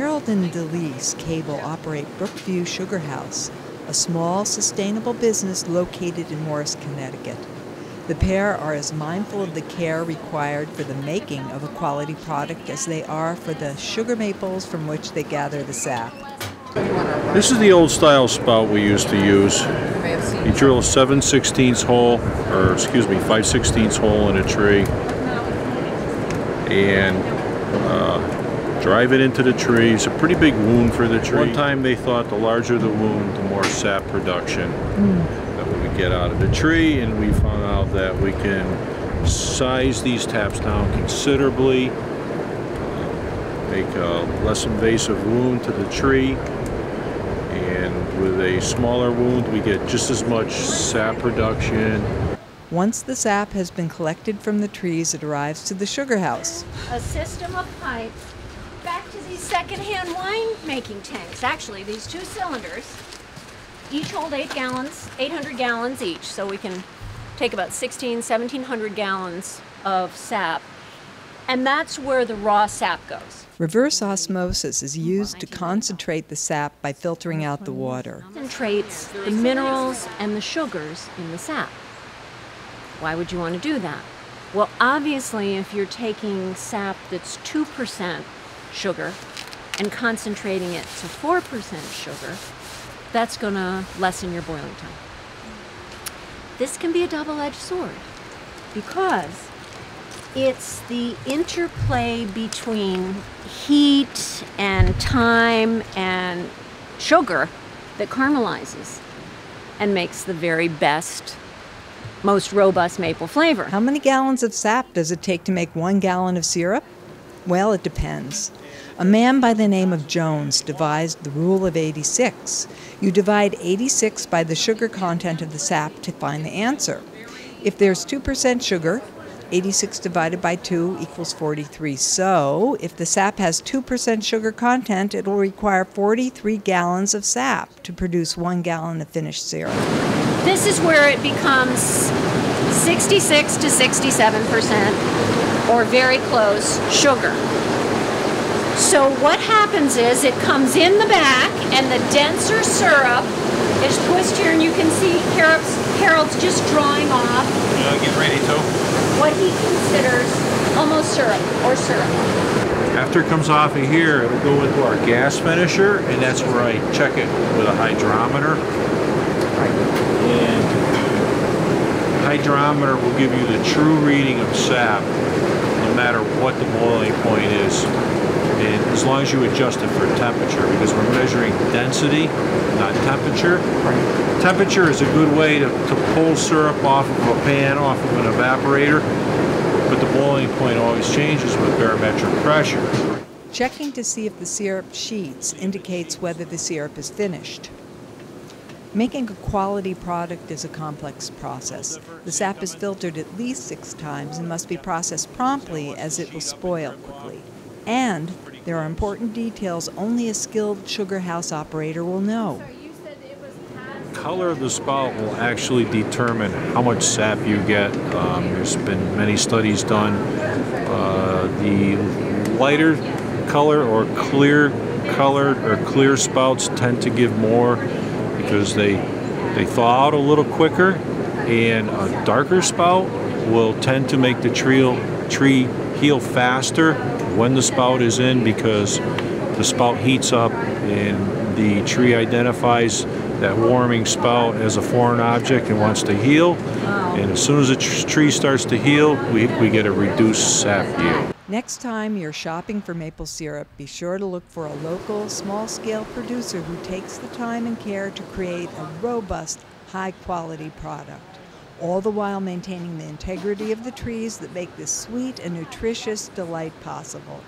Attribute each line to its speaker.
Speaker 1: Harold and Delisse Cable operate Brookview Sugar House, a small, sustainable business located in Morris, Connecticut. The pair are as mindful of the care required for the making of a quality product as they are for the sugar maples from which they gather the sap.
Speaker 2: This is the old style spout we used to use. You drill a 7 16 hole, or excuse me, 5 16 hole in a tree, and uh, drive it into the tree. It's a pretty big wound for the tree. One time they thought the larger the wound, the more sap production mm. that we would get out of the tree, and we found out that we can size these taps down considerably, make a less invasive wound to the tree, and with a smaller wound we get just as much sap production.
Speaker 1: Once the sap has been collected from the trees, it arrives to the sugar house.
Speaker 3: a system of pipes these secondhand wine making tanks. Actually, these two cylinders each hold eight gallons, 800 gallons each, so we can take about 16, 1700 gallons of sap. And that's where the raw sap goes.
Speaker 1: Reverse osmosis is used to concentrate the sap by filtering out the water.
Speaker 3: Concentrates the minerals and the sugars in the sap. Why would you want to do that? Well, obviously, if you're taking sap that's 2% sugar and concentrating it to 4% sugar, that's going to lessen your boiling time. This can be a double edged sword because it's the interplay between heat and time and sugar that caramelizes and makes the very best, most robust maple flavor.
Speaker 1: How many gallons of sap does it take to make one gallon of syrup? Well, it depends. A man by the name of Jones devised the rule of 86. You divide 86 by the sugar content of the sap to find the answer. If there's 2% sugar, 86 divided by 2 equals 43. So, if the sap has 2% sugar content, it will require 43 gallons of sap to produce 1 gallon of finished syrup.
Speaker 3: This is where it becomes 66 to 67 percent, or very close, sugar. So what happens is it comes in the back, and the denser syrup is pushed here, and you can see Harold's, Harold's just drawing off
Speaker 2: Yeah, get ready to.
Speaker 3: what he considers almost syrup or syrup.
Speaker 2: After it comes off of here, it'll go into our gas finisher, and that's where I check it with a hydrometer. And the hydrometer will give you the true reading of sap, no matter what the boiling point is. And as long as you adjust it for temperature, because we're measuring density, not temperature. Temperature is a good way to, to pull syrup off of a pan, off of an evaporator, but the boiling point always changes with barometric pressure.
Speaker 1: Checking to see if the syrup sheets indicates whether the syrup is finished. Making a quality product is a complex process. The sap is filtered at least six times and must be processed promptly as it will spoil quickly. And there are important details only a skilled sugar house operator will know.
Speaker 2: color of the spout will actually determine how much sap you get. Um, there's been many studies done. Uh, the lighter color or clear colored or clear spouts tend to give more because they they thaw out a little quicker, and a darker spout will tend to make the tree tree heal faster when the spout is in because the spout heats up and the tree identifies that warming spout as a foreign object and wants to heal. And as soon as the tr- tree starts to heal, we, we get a reduced sap yield.
Speaker 1: Next time you're shopping for maple syrup, be sure to look for a local, small scale producer who takes the time and care to create a robust, high quality product, all the while maintaining the integrity of the trees that make this sweet and nutritious delight possible.